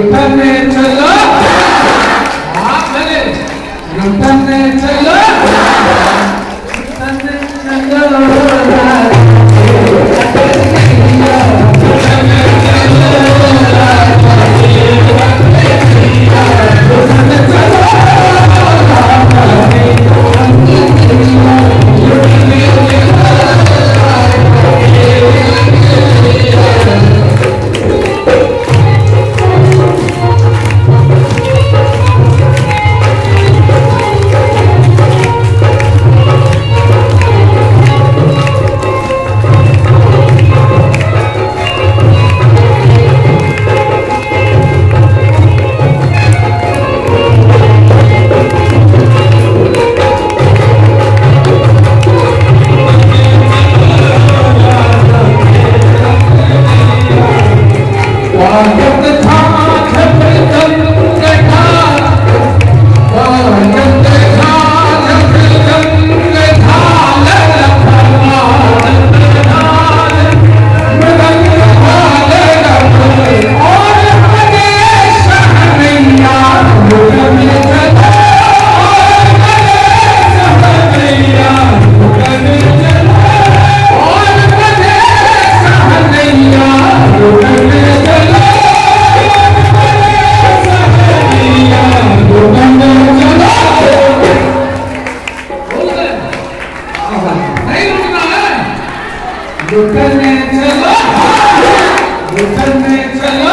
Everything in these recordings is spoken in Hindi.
repentance. repentance. God. उठने चलो। चलो।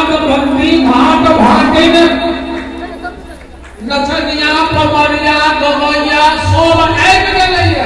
मानव भक्ति भाग भागिन नचनिया पमरिया गवैया सब आबि गेलैया